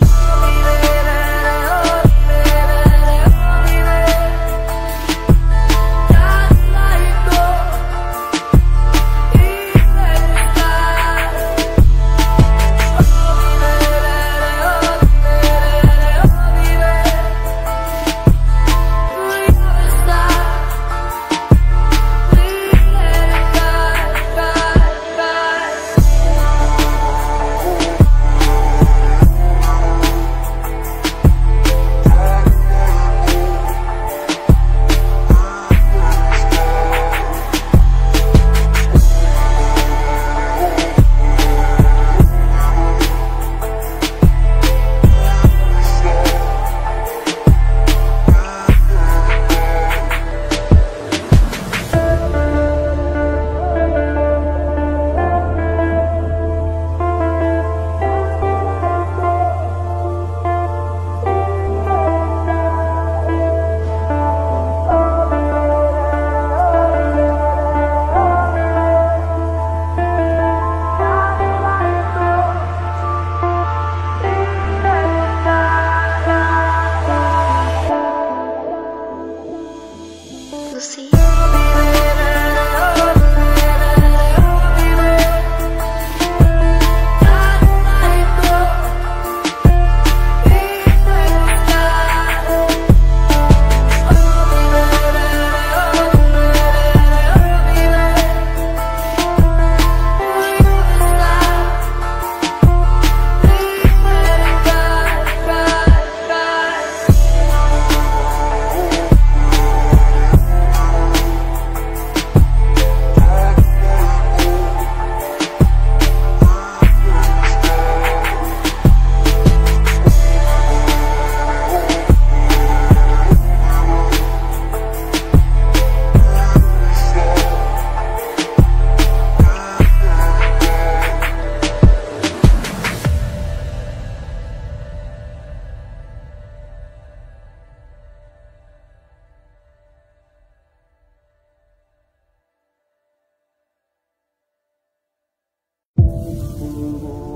Please. Lucy. Lucy.